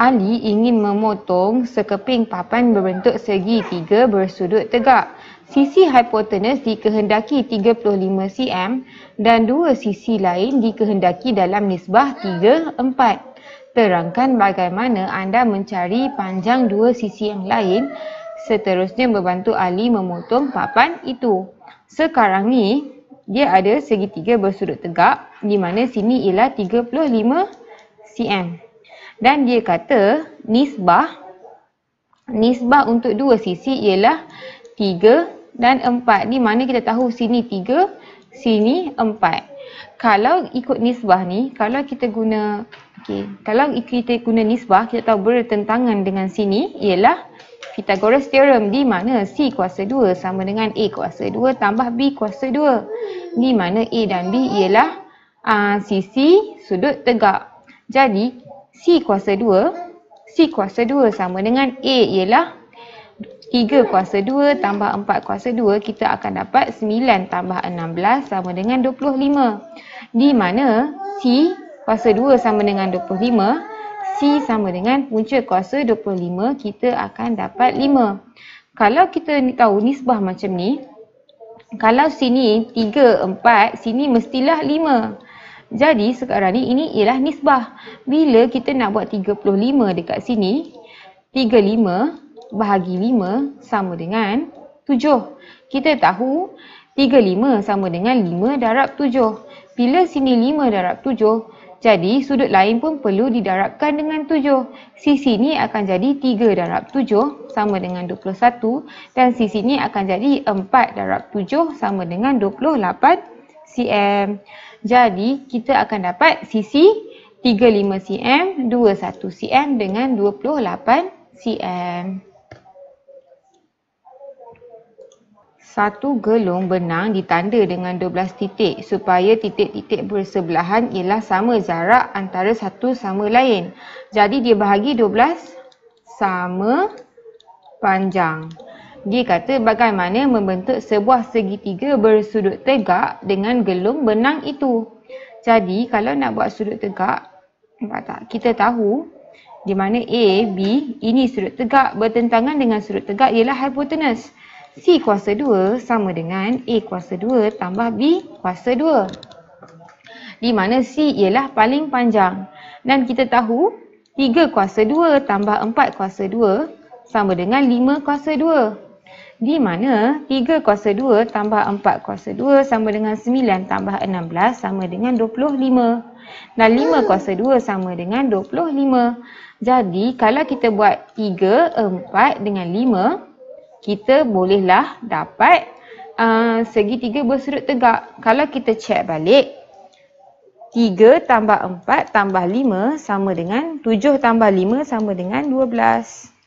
Ali ingin memotong sekeping papan berbentuk segi tiga bersudut tegak. Sisi hipotenus dikehendaki 35 cm dan dua sisi lain dikehendaki dalam nisbah 3, 4. Terangkan bagaimana anda mencari panjang dua sisi yang lain seterusnya membantu Ali memotong papan itu. Sekarang ni, dia ada segitiga bersudut tegak di mana sini ialah 35 cm dan dia kata nisbah nisbah untuk dua sisi ialah 3 dan 4 di mana kita tahu sini 3 sini 4 kalau ikut nisbah ni kalau kita guna okey kalau kita guna nisbah kita tahu bertentangan dengan sini ialah Pythagoras theorem. Di mana C kuasa 2 sama dengan A kuasa 2 tambah B kuasa 2 di mana A dan B ialah uh, sisi sudut tegak. Jadi C kuasa 2, C kuasa 2 sama dengan A ialah 3 kuasa 2 tambah 4 kuasa 2, kita akan dapat 9 tambah 16 sama dengan 25. Di mana C kuasa 2 sama dengan 25, C sama dengan punca kuasa 25, kita akan dapat 5. Kalau kita tahu nisbah macam ni, kalau sini 3, 4, sini mestilah 5. Jadi sekarang ni ini ialah nisbah. Bila kita nak buat 35 dekat sini, 35 bahagi 5 sama dengan 7. Kita tahu 35 sama dengan 5 darab 7. Bila sini 5 darab 7, jadi sudut lain pun perlu didarabkan dengan 7. Sisi ni akan jadi 3 darab 7 sama dengan 21 dan sisi ni akan jadi 4 darab 7 sama dengan 28 cm. Jadi kita akan dapat sisi 35 cm, 21 cm dengan 28 cm. Satu gelung benang ditanda dengan 12 titik supaya titik-titik bersebelahan ialah sama jarak antara satu sama lain. Jadi dia bahagi 12 sama panjang. Dia kata bagaimana membentuk sebuah segitiga bersudut tegak dengan gelung benang itu. Jadi kalau nak buat sudut tegak, nampak tak? Kita tahu di mana A, B, ini sudut tegak bertentangan dengan sudut tegak ialah hipotenus. C kuasa 2 sama dengan A kuasa 2 tambah B kuasa 2. Di mana C ialah paling panjang. Dan kita tahu 3 kuasa 2 tambah 4 kuasa 2 sama dengan 5 kuasa 2 di mana 3 kuasa 2 tambah 4 kuasa 2 sama dengan 9 tambah 16 sama dengan 25. Dan 5 kuasa 2 sama dengan 25. Jadi kalau kita buat 3, 4 dengan 5, kita bolehlah dapat uh, segitiga bersudut tegak. Kalau kita cek balik, 3 tambah 4 tambah 5 sama dengan 7 tambah 5 sama dengan 12.